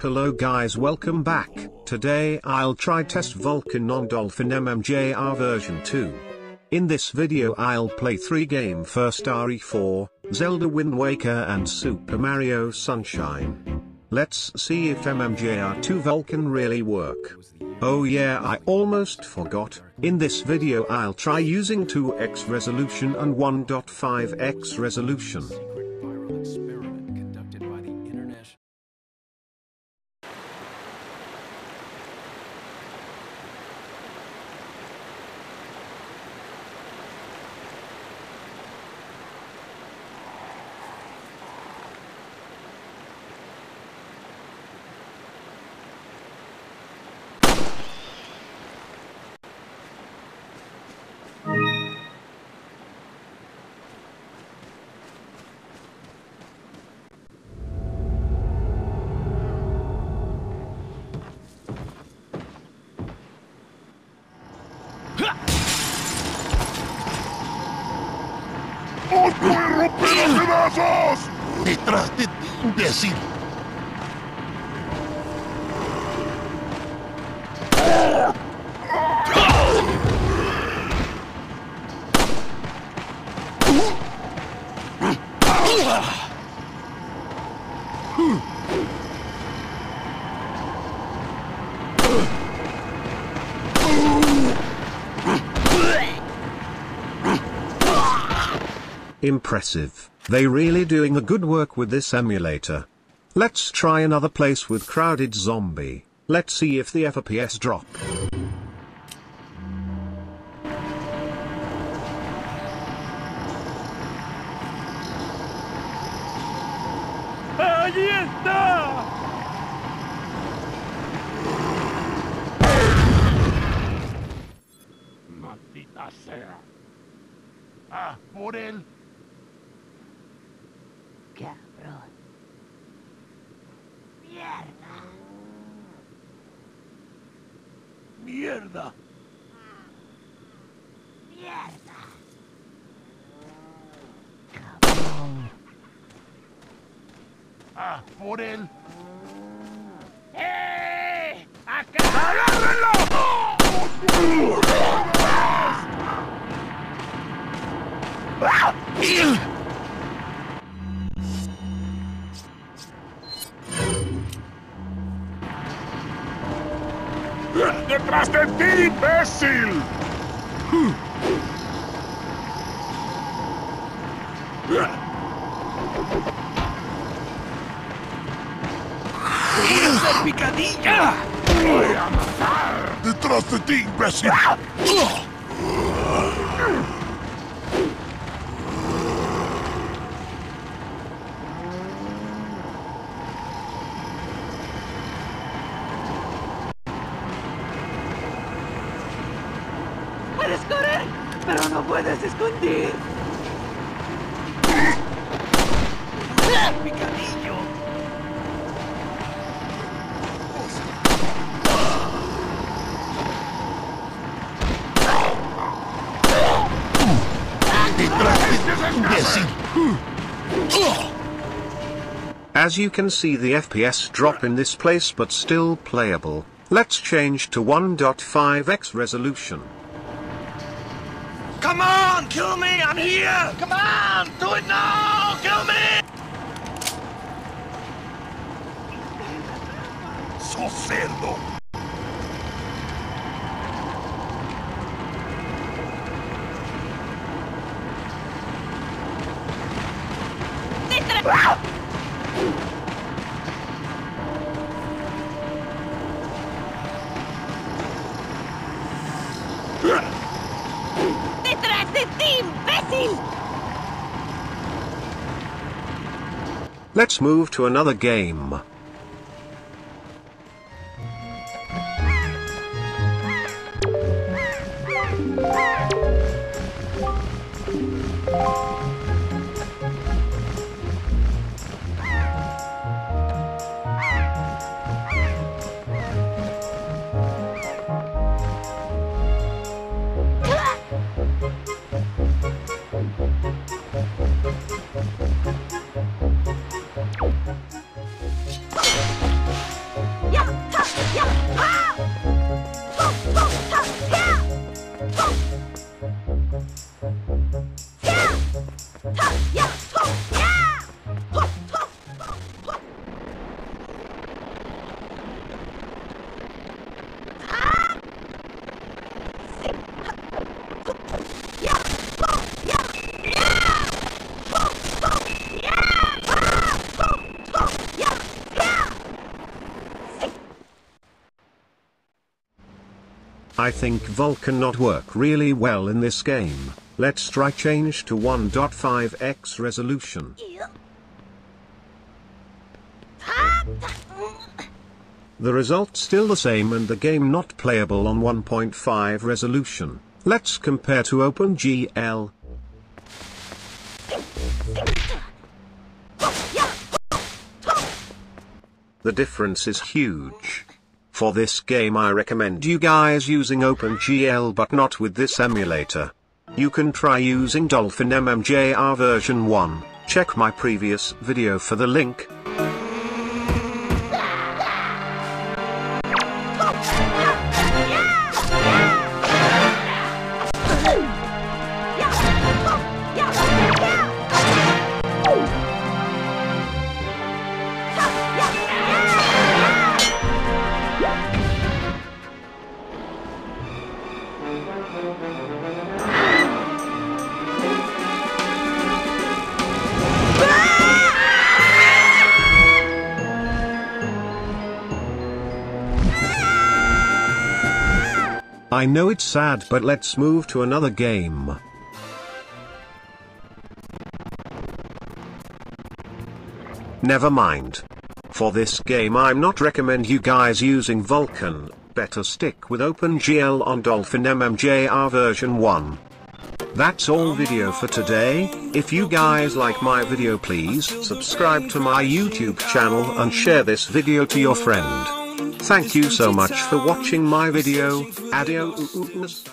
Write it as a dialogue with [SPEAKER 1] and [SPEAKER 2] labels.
[SPEAKER 1] Hello guys welcome back, today I'll try test Vulkan on Dolphin MMJR version 2. In this video I'll play 3 game first RE4, Zelda Wind Waker and Super Mario Sunshine. Let's see if MMJR2 Vulkan really work. Oh yeah I almost forgot, in this video I'll try using 2x resolution and 1.5x resolution.
[SPEAKER 2] Detrás de ti, imbécil.
[SPEAKER 1] Impressive, they really doing a good work with this emulator. Let's try another place with Crowded Zombie, let's see if the FPS drop.
[SPEAKER 3] ¡Allí está! ¡Maldita sea! ¡Ah, por él!
[SPEAKER 4] Mierda.
[SPEAKER 3] ¡Mierda!
[SPEAKER 4] Mierda. Cabrón.
[SPEAKER 3] ¡Ah, por él!
[SPEAKER 4] ¡Eh! ¡Acá!
[SPEAKER 3] ¡Agárrenlo! ¡Detrás de ti, imbécil!
[SPEAKER 2] ¡Picadilla!
[SPEAKER 3] ¡Voy a matar!
[SPEAKER 2] Detrás de ti, imbécil.
[SPEAKER 4] ¡Pero no puedes esconder!
[SPEAKER 1] As you can see the FPS drop in this place but still playable. Let's change to 1.5x resolution.
[SPEAKER 2] Come on, kill me! I'm here! Come on! Do it now! Kill me! ¡Sos
[SPEAKER 4] imbécil!
[SPEAKER 1] Let's move to another game. I think Vulkan not work really well in this game. Let's try change to 1.5x resolution. The results still the same and the game not playable on 1.5 resolution. Let's compare to OpenGL. The difference is huge. For this game I recommend you guys using OpenGL but not with this emulator. You can try using Dolphin MMJR version 1, check my previous video for the link. I know it's sad but let's move to another game. Never mind. For this game I'm not recommend you guys using Vulkan, better stick with OpenGL on Dolphin MMJR version 1. That's all video for today, if you guys like my video please subscribe to my YouTube channel and share this video to your friend. Thank you so much for watching my video, adios.